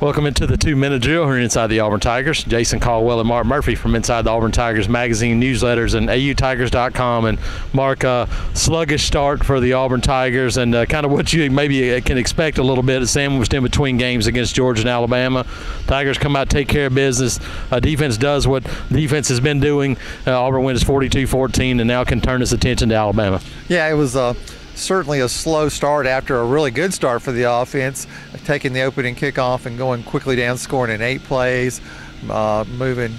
Welcome into the two minute drill here inside the Auburn Tigers. Jason Caldwell and Mark Murphy from inside the Auburn Tigers magazine, newsletters, and AUTigers.com. And Mark, uh, sluggish start for the Auburn Tigers, and uh, kind of what you maybe uh, can expect a little bit. Sandwiched in between games against Georgia and Alabama. Tigers come out, take care of business. Uh, defense does what defense has been doing. Uh, Auburn wins 42 14 and now can turn its attention to Alabama. Yeah, it was. Uh certainly a slow start after a really good start for the offense, taking the opening kickoff and going quickly down, scoring in eight plays, uh, moving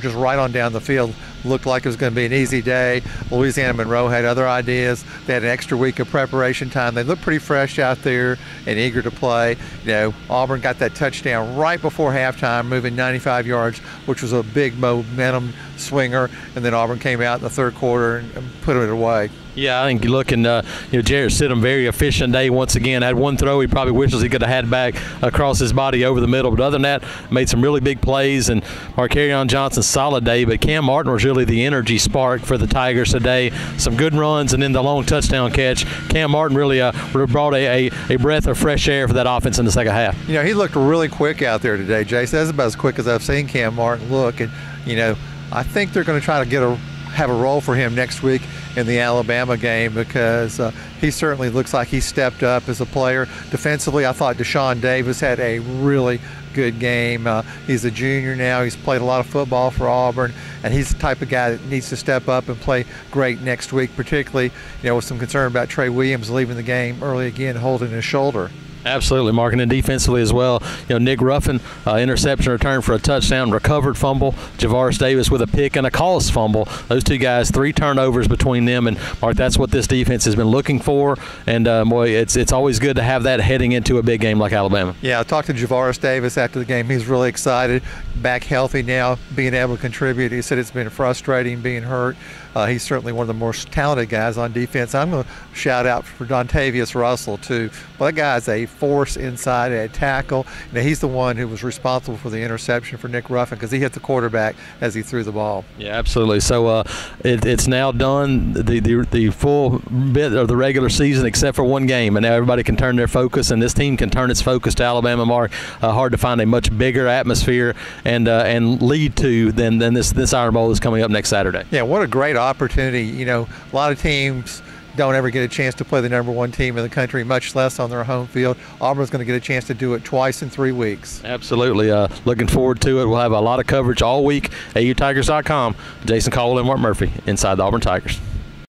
just right on down the field. Looked like it was going to be an easy day. Louisiana Monroe had other ideas. They had an extra week of preparation time. They looked pretty fresh out there and eager to play. You know, Auburn got that touchdown right before halftime, moving 95 yards, which was a big momentum swinger. And then Auburn came out in the third quarter and put it away. Yeah, I think looking, uh, you know, Jarrett Stidham, very efficient day once again. Had one throw he probably wishes he could have had back across his body over the middle. But other than that, made some really big plays. And Markarion Johnson, solid day. But Kam Martin was really the energy spark for the Tigers today. Some good runs and then the long touchdown catch. Kam Martin really uh, brought a, a, a, breath of fresh air for that offense in the second half. You know, he looked really quick out there today, Jason. That's about as quick as I've seen Kam Martin look. And, you know, I think they're going to try to get a have a role for him next week in the Alabama game because uh, he certainly looks like he stepped up as a player. Defensively, I thought Deshaun Davis had a really good game. Uh, he's a junior now. He's played a lot of football for Auburn, and he's the type of guy that needs to step up and play great next week, particularly, you know, with some concern about Trey Williams leaving the game early again, holding his shoulder. Absolutely, Mark, and defensively as well. You know, Nick Ruffin, uh, interception return for a touchdown, recovered fumble. Javaris Davis with a pick and a Collis fumble. Those two guys, three turnovers between them, and Mark, that's what this defense has been looking for. And uh, boy, it's it's always good to have that heading into a big game like Alabama. Yeah, I talked to Javaris Davis after the game. He's really excited, back healthy now, being able to contribute. He said it's been frustrating being hurt. Uh, he's certainly one of the most talented guys on defense. I'm going to shout out for Dontavius Russell too. Well, that guy's a force inside at tackle. Now, he's the one who was responsible for the interception for Nick Ruffin because he hit the quarterback as he threw the ball. Yeah, absolutely. So uh, it, it's now done the, the the full bit of the regular season except for one game, and now everybody can turn their focus, and this team can turn its focus to Alabama. Mark, uh, hard to find a much bigger atmosphere and uh, and lead to than than this this Iron Bowl is coming up next Saturday. Yeah, what a great opportunity. You know, a lot of teams don't ever get a chance to play the number one team in the country, much less on their home field. Auburn's going to get a chance to do it twice in three weeks. Absolutely. Uh, looking forward to it. We'll have a lot of coverage all week. AUTigers.com. Jason Caldwell and Mark Murphy inside the Auburn Tigers.